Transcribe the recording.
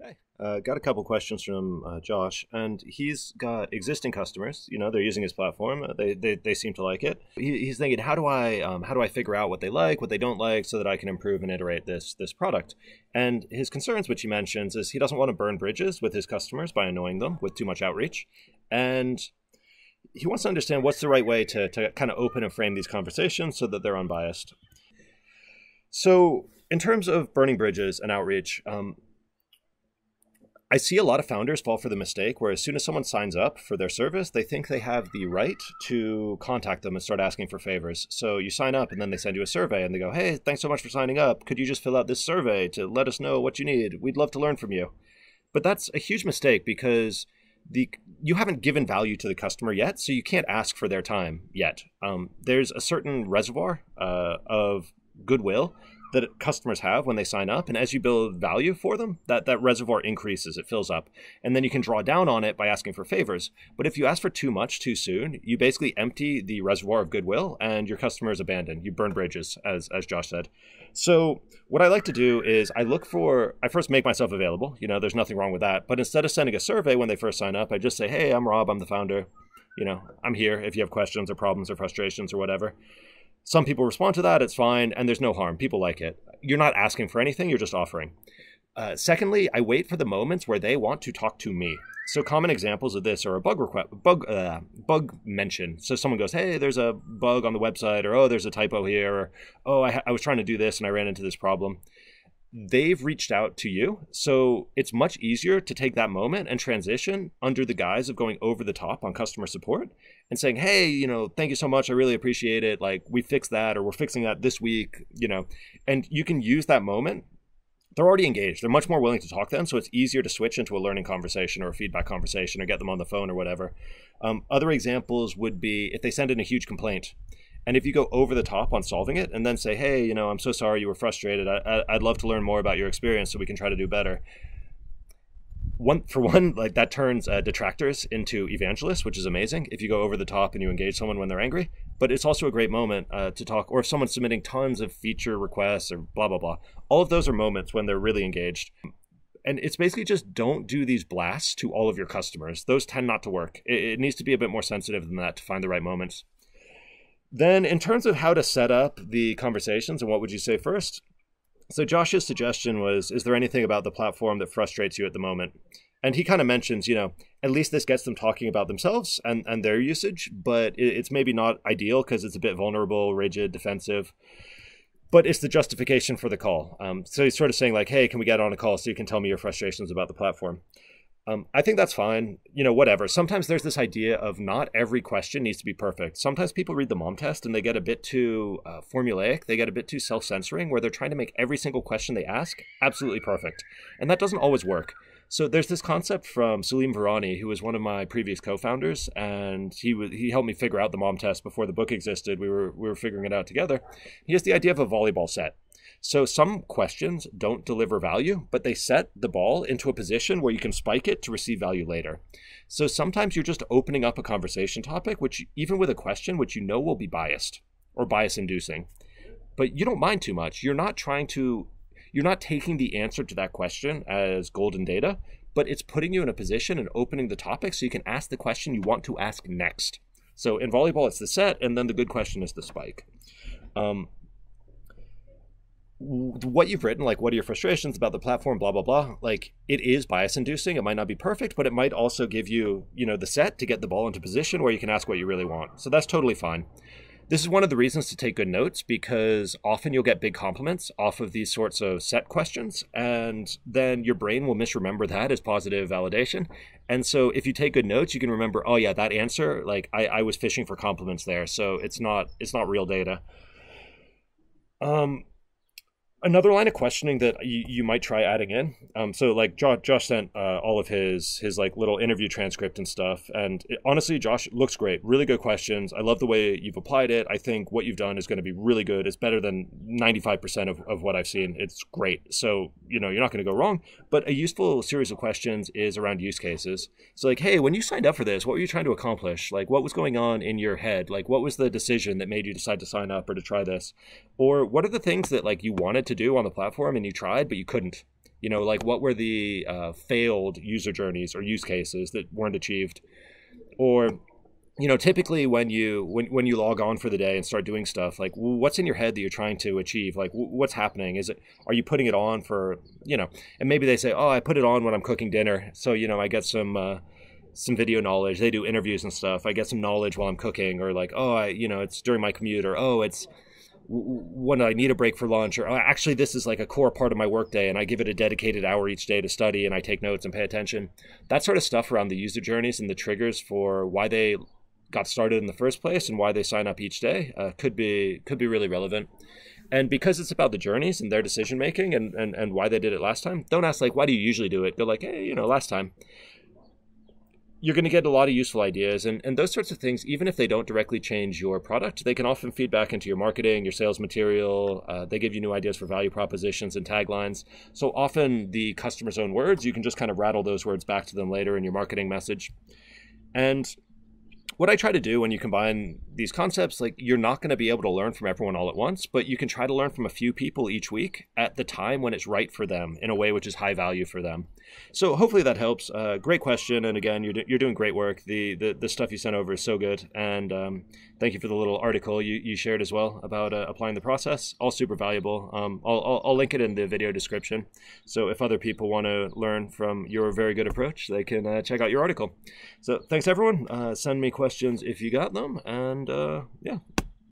Hey, uh, got a couple questions from uh, Josh, and he's got existing customers. You know, they're using his platform. Uh, they, they, they seem to like it. He, he's thinking, how do I um, how do I figure out what they like, what they don't like, so that I can improve and iterate this this product? And his concerns, which he mentions, is he doesn't want to burn bridges with his customers by annoying them with too much outreach, and he wants to understand what's the right way to to kind of open and frame these conversations so that they're unbiased. So, in terms of burning bridges and outreach, um, I see a lot of founders fall for the mistake where as soon as someone signs up for their service, they think they have the right to contact them and start asking for favors. So you sign up and then they send you a survey and they go, Hey, thanks so much for signing up. Could you just fill out this survey to let us know what you need? We'd love to learn from you. But that's a huge mistake because the you haven't given value to the customer yet, so you can't ask for their time yet. Um, there's a certain reservoir uh, of goodwill that customers have when they sign up and as you build value for them that that reservoir increases it fills up and then you can draw down on it by asking for favors. But if you ask for too much too soon you basically empty the reservoir of goodwill and your customers abandon. You burn bridges as as josh said. So what i like to do is i look for i first make myself available you know there's nothing wrong with that. But instead of sending a survey when they first sign up i just say hey i'm rob i'm the founder. You know i'm here if you have questions or problems or frustrations or whatever some people respond to that, it's fine, and there's no harm. People like it. You're not asking for anything, you're just offering. Uh, secondly, I wait for the moments where they want to talk to me. So common examples of this are a bug request, bug, uh, bug mention. So someone goes, "Hey, there's a bug on the website," or "Oh, there's a typo here," or "Oh, I, I was trying to do this and I ran into this problem." They've reached out to you. So it's much easier to take that moment and transition under the guise of going over the top on customer support and saying, hey, you know, thank you so much. I really appreciate it. Like we fixed that or we're fixing that this week, you know, and you can use that moment. They're already engaged. They're much more willing to talk then. So it's easier to switch into a learning conversation or a feedback conversation or get them on the phone or whatever. Um, other examples would be if they send in a huge complaint and if you go over the top on solving it and then say, hey, you know, I'm so sorry you were frustrated. I, would love to learn more about your experience so we can try to do better. One for one, like that turns uh, detractors into evangelists, which is amazing. If you go over the top and you engage someone when they're angry, but it's also a great moment uh, to talk. Or if someone's submitting tons of feature requests or blah blah blah, all of those are moments when they're really engaged and it's basically just don't do these blasts to all of your customers. Those tend not to work. It, it, needs to be a bit more sensitive than that to find the right moments. Then, in terms of how to set up the conversations and what would you say first? So, Josh's suggestion was Is there anything about the platform that frustrates you at the moment? And he kind of mentions, you know, at least this gets them talking about themselves and, and their usage, but it's maybe not ideal because it's a bit vulnerable, rigid, defensive. But it's the justification for the call. Um, so he's sort of saying, like, hey, can we get on a call so you can tell me your frustrations about the platform? Um, I think that's fine. You know, whatever. Sometimes there's this idea of not every question needs to be perfect. Sometimes people read the mom test and they get a bit too uh, formulaic. They get a bit too self censoring where they're trying to make every single question they ask absolutely perfect. And that doesn't always work. So there's this concept from Salim Virani, who was one of my previous co-founders, and he w- he helped me figure out the mom test before the book existed. We were we were figuring it out together. He has the idea of a volleyball set. So some questions don't deliver value, but they set the ball into a position where you can spike it to receive value later. So sometimes you're just opening up a conversation topic, which even with a question which you know will be biased or bias inducing, but you don't mind too much. You're not trying to, you're not taking the answer to that question as golden data, but it's putting you in a position and opening the topic so you can ask the question you want to ask next. So in volleyball, it's the set, and then the good question is the spike. Um, what you've written, like what are your frustrations about the platform, blah blah blah. Like it is bias inducing. It might not be perfect, but it might also give you, you know, the set to get the ball into position where you can ask what you really want. So that's totally fine. This is one of the reasons to take good notes because often you'll get big compliments off of these sorts of set questions, and then your brain will misremember that as positive validation. And so if you take good notes, you can remember, oh yeah, that answer, like I, I was fishing for compliments there. So it's not it's not real data. Um, another line of questioning that you, you might try adding in. Um, so like josh, josh sent uh, all of his his like little interview transcript and stuff and it, honestly josh looks great. Really good questions. I love the way you've applied it. I think what you've done is going to be really good. It's better than 95% of, of what i've seen. It's great. So you know you're not going to go wrong but a useful series of questions is around use cases. So like hey when you signed up for this what were you trying to accomplish? Like what was going on in your head? Like what was the decision that made you decide to sign up or to try this? Or what are the things that like you wanted to do on the platform and you tried but you couldn't. You know, like what were the uh, failed user journeys or use cases that weren't achieved, or you know typically when you when, when you log on for the day and start doing stuff like what's in your head that you're trying to achieve? Like what's happening? Is it are you putting it on for you know and maybe they say oh i put it on when i'm cooking dinner so you know i get some uh, some video knowledge. They do interviews and stuff. I get some knowledge while i'm cooking or like oh i you know it's during my commute or oh it's when I need a break for lunch, or oh, actually, this is like a core part of my workday, and I give it a dedicated hour each day to study, and I take notes and pay attention. That sort of stuff around the user journeys and the triggers for why they got started in the first place and why they sign up each day uh, could be could be really relevant. And because it's about the journeys and their decision making and, and, and why they did it last time, don't ask like why do you usually do it? Go like, hey, you know, last time you're going to get a lot of useful ideas and, and those sorts of things even if they don't directly change your product they can often feed back into your marketing your sales material uh, they give you new ideas for value propositions and taglines. So often the customer's own words you can just kind of rattle those words back to them later in your marketing message. And what I try to do when you combine these concepts, like you're not going to be able to learn from everyone all at once, but you can try to learn from a few people each week at the time when it's right for them in a way which is high value for them. So hopefully that helps. Uh, great question, and again, you're, do- you're doing great work. The, the the stuff you sent over is so good, and um, thank you for the little article you, you shared as well about uh, applying the process. All super valuable. Um, I'll, I'll, I'll link it in the video description. So if other people want to learn from your very good approach, they can uh, check out your article. So thanks everyone. Uh, send me questions if you got them, and uh, yeah,